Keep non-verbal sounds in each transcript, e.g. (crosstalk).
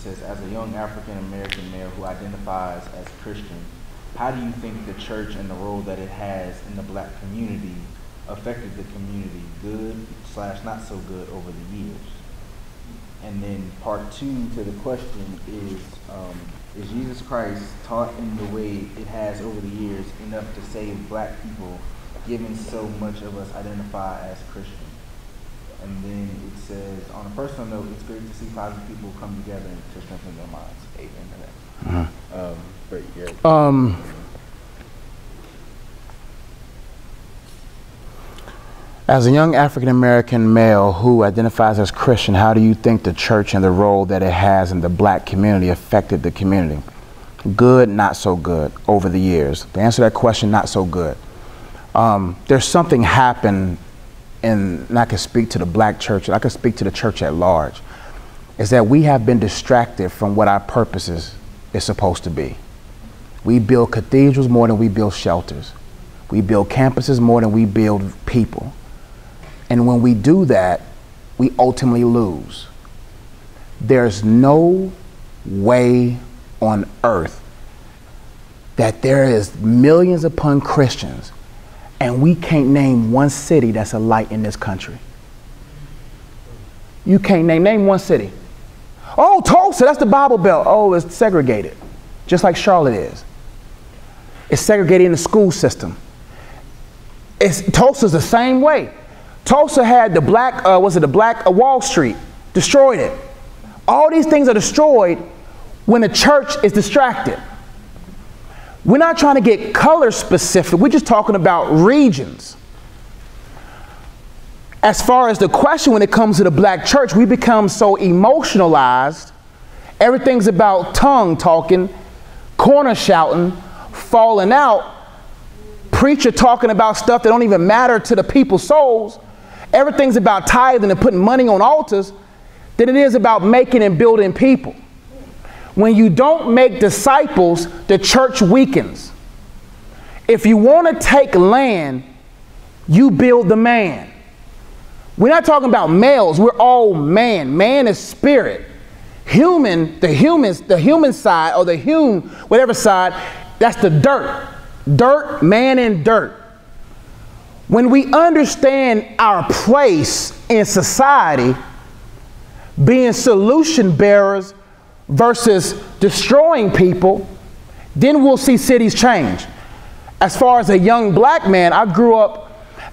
says, as a young African American male who identifies as Christian, how do you think the church and the role that it has in the black community affected the community, good slash not so good, over the years? And then part two to the question is, um, is Jesus Christ taught in the way it has over the years enough to save black people, given so much of us identify as Christian? And then it says, on a personal note, it's great to see positive people come together to strengthen their minds. Amen to that. Uh-huh. Um, but yeah. Um, as a young African American male who identifies as Christian, how do you think the church and the role that it has in the black community affected the community? Good, not so good over the years. To answer that question, not so good. Um, there's something happened, and, I can speak to the black church, I can speak to the church at large, is that we have been distracted from what our purposes is supposed to be. We build cathedrals more than we build shelters. We build campuses more than we build people. And when we do that, we ultimately lose. There's no way on earth that there is millions upon Christians and we can't name one city that's a light in this country. You can't name name one city. Oh, Tulsa, that's the Bible Belt. Oh, it's segregated, just like Charlotte is. It's segregated in the school system. It's, Tulsa's the same way. Tulsa had the black, uh, was it the black uh, Wall Street? Destroyed it. All these things are destroyed when the church is distracted. We're not trying to get color specific, we're just talking about regions. As far as the question when it comes to the black church, we become so emotionalized. Everything's about tongue talking, corner shouting, falling out, preacher talking about stuff that don't even matter to the people's souls. Everything's about tithing and putting money on altars than it is about making and building people. When you don't make disciples, the church weakens. If you want to take land, you build the man. We're not talking about males, we're all man. Man is spirit. Human, the humans, the human side or the human, whatever side, that's the dirt. Dirt, man and dirt. When we understand our place in society, being solution bearers versus destroying people, then we'll see cities change. As far as a young black man, I grew up,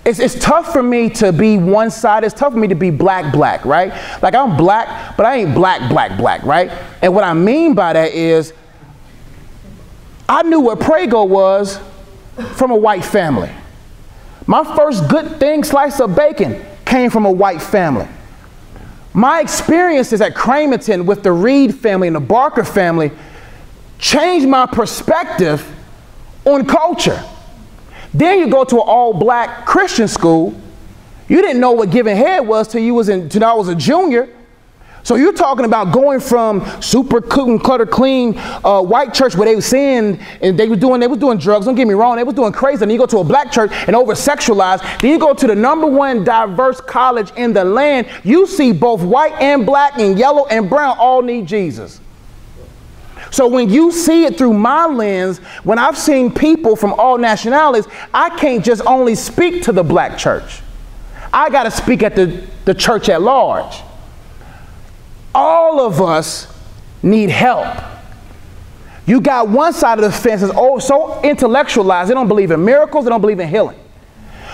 it's, it's tough for me to be one side. It's tough for me to be black, black, right? Like I'm black, but I ain't black, black, black, right? And what I mean by that is I knew what Prego was from a white family. My first good thing, slice of bacon, came from a white family. My experiences at Cramerton with the Reed family and the Barker family changed my perspective on culture. Then you go to an all black Christian school. You didn't know what giving head was till you was in till I was a junior. So you're talking about going from super cooking clutter clean uh, white church where they were saying and they were doing they was doing drugs. Don't get me wrong, they was doing crazy. And you go to a black church and over sexualized. Then you go to the number one diverse college in the land. You see both white and black and yellow and brown all need Jesus. So when you see it through my lens, when I've seen people from all nationalities, I can't just only speak to the black church. I got to speak at the, the church at large all of us need help. You got one side of the fence that's oh, so intellectualized, they don't believe in miracles, they don't believe in healing.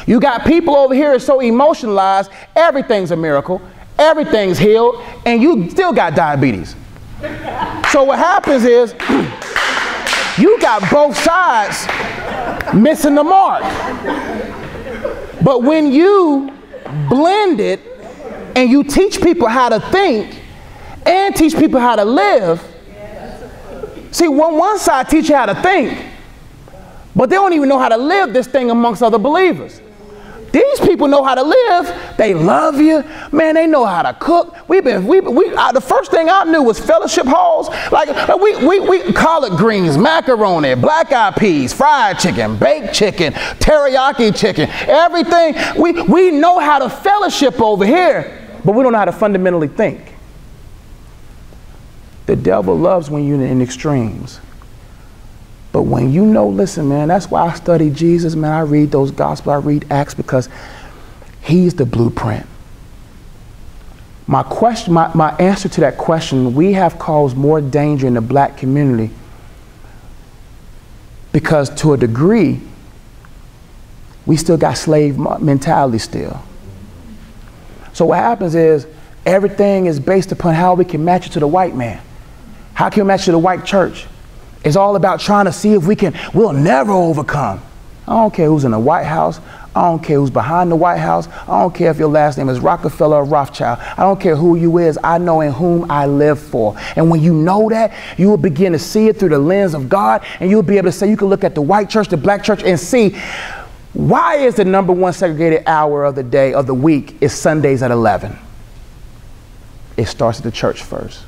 You got people over here so emotionalized, everything's a miracle, everything's healed, and you still got diabetes. so what happens is (clears throat) you got both sides missing the mark. But when you blend it and you teach people how to think, and teach people how to live. See, one, one side teach you how to think, but they don't even know how to live this thing amongst other believers. These people know how to live. They love you, man. They know how to cook. We've been, we, we. Uh, the first thing I knew was fellowship halls. Like uh, we, we, we collard greens, macaroni, black eyed peas, fried chicken, baked chicken, teriyaki chicken, everything. We, we know how to fellowship over here, but we don't know how to fundamentally think. The devil loves when you're in extremes. But when you know, listen, man, that's why I study Jesus, man. I read those gospels, I read Acts because he's the blueprint. My question, my, my answer to that question, we have caused more danger in the black community because to a degree, we still got slave mentality still. So what happens is everything is based upon how we can match it to the white man. How can we match to the white church? It's all about trying to see if we can, we'll never overcome. I don't care who's in the White House. I don't care who's behind the White House. I don't care if your last name is Rockefeller or Rothschild. I don't care who you is. I know in whom I live for. And when you know that, you will begin to see it through the lens of God, and you'll be able to say, you can look at the white church, the black church, and see why is the number one segregated hour of the day of the week is Sundays at 11. It starts at the church first.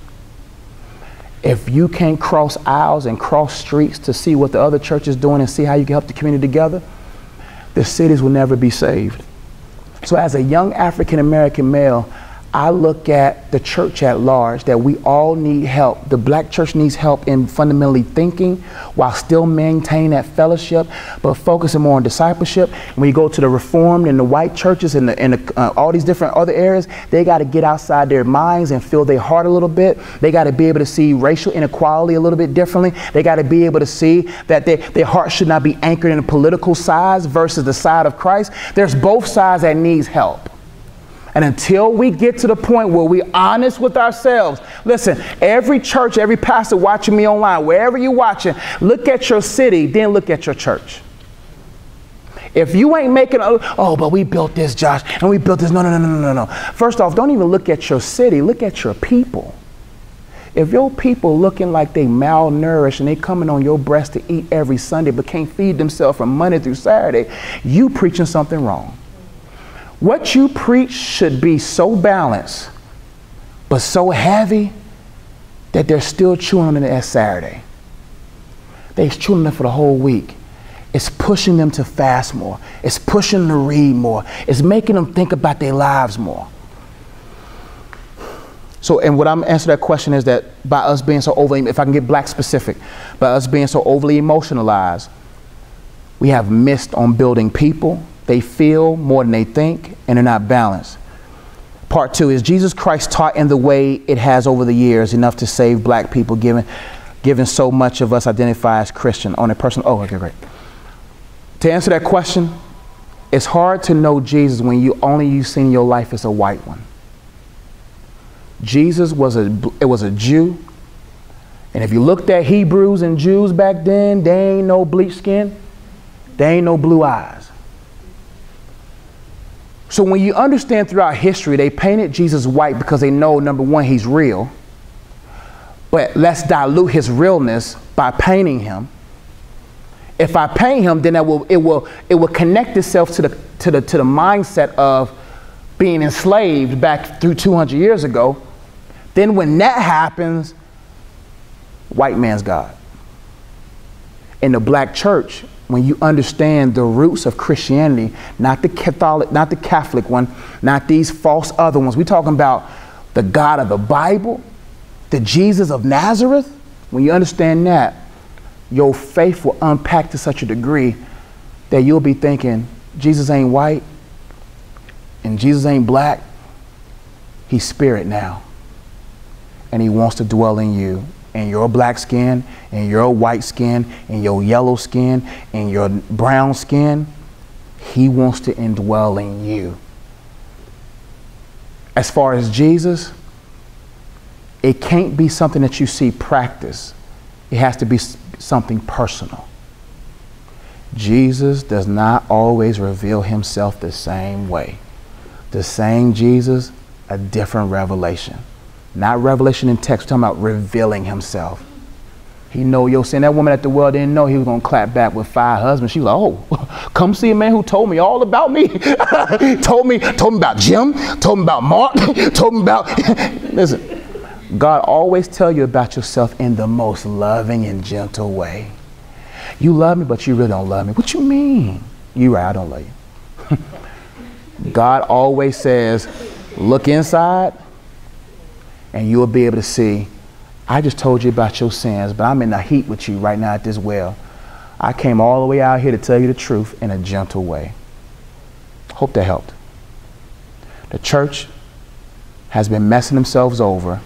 If you can't cross aisles and cross streets to see what the other church is doing and see how you can help the community together, the cities will never be saved. So, as a young African American male, I look at the church at large that we all need help. The black church needs help in fundamentally thinking while still maintaining that fellowship, but focusing more on discipleship. When you go to the Reformed and the white churches and, the, and the, uh, all these different other areas, they got to get outside their minds and feel their heart a little bit. They got to be able to see racial inequality a little bit differently. They got to be able to see that they, their heart should not be anchored in a political size versus the side of Christ. There's both sides that needs help. And until we get to the point where we're honest with ourselves, listen, every church, every pastor watching me online, wherever you're watching, look at your city, then look at your church. If you ain't making, a, oh, but we built this, Josh, and we built this. No, no, no, no, no, no. First off, don't even look at your city, look at your people. If your people looking like they malnourished and they coming on your breast to eat every Sunday but can't feed themselves from Monday through Saturday, you preaching something wrong. What you preach should be so balanced, but so heavy that they're still chewing on it as Saturday. They're chewing on it for the whole week. It's pushing them to fast more. It's pushing them to read more. It's making them think about their lives more. So, and what I'm answering that question is that by us being so overly, if I can get black specific, by us being so overly emotionalized, we have missed on building people they feel more than they think, and they're not balanced. Part two is Jesus Christ taught in the way it has over the years enough to save black people, given, given so much of us identify as Christian on a personal. Oh, okay, great. To answer that question, it's hard to know Jesus when you only you've seen your life as a white one. Jesus was a it was a Jew, and if you looked at Hebrews and Jews back then, they ain't no bleach skin, they ain't no blue eyes. So when you understand throughout history, they painted Jesus white because they know, number one, he's real. But let's dilute his realness by painting him. If I paint him, then it will, it will, it will connect itself to the, to, the, to the mindset of being enslaved back through 200 years ago. Then when that happens, white man's God. In the black church, when you understand the roots of Christianity, not the Catholic, not the Catholic one, not these false other ones. We're talking about the God of the Bible, the Jesus of Nazareth. When you understand that, your faith will unpack to such a degree that you'll be thinking, Jesus ain't white and Jesus ain't black. He's spirit now. And he wants to dwell in you and your black skin and your white skin and your yellow skin and your brown skin, he wants to indwell in you. As far as Jesus, it can't be something that you see practice. It has to be something personal. Jesus does not always reveal himself the same way. The same Jesus, a different revelation. Not revelation in text, we're talking about revealing himself. He know your sin. That woman at the well didn't know he was gonna clap back with five husbands. She was like, oh, (laughs) come see a man who told me all about me. (laughs) told me, told me about Jim, told me about Mark, (laughs) told me about listen. God always tell you about yourself in the most loving and gentle way. You love me, but you really don't love me. What you mean? You right, I don't love you. God always says, look inside and you'll be able to see I just told you about your sins, but I'm in the heat with you right now at this well. I came all the way out here to tell you the truth in a gentle way. Hope that helped. The church has been messing themselves over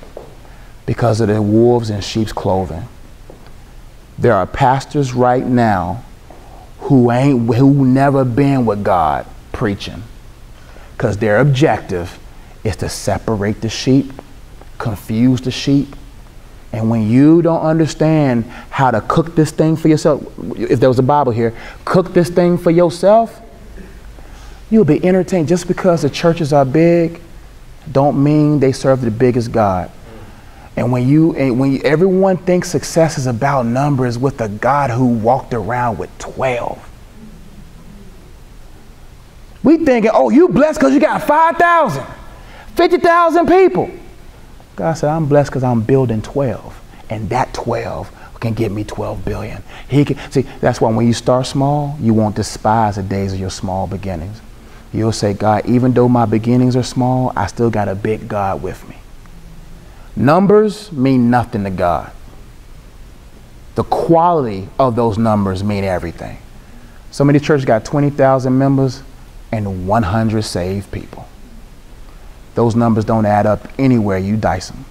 because of the wolves in sheep's clothing. There are pastors right now who ain't who never been with God preaching because their objective is to separate the sheep, confuse the sheep, and when you don't understand how to cook this thing for yourself, if there was a Bible here, cook this thing for yourself, you'll be entertained. Just because the churches are big, don't mean they serve the biggest God. And when you and when you, everyone thinks success is about numbers with a God who walked around with 12. We thinking, oh, you blessed because you got 5,000, 50,000 people. God said, I'm blessed because I'm building 12. And that 12 can give me 12 billion. He can see that's why when you start small, you won't despise the days of your small beginnings. You'll say, God, even though my beginnings are small, I still got a big God with me. Numbers mean nothing to God. The quality of those numbers mean everything. Of the churches got 20,000 members and 100 saved people. Those numbers don't add up anywhere you dice them.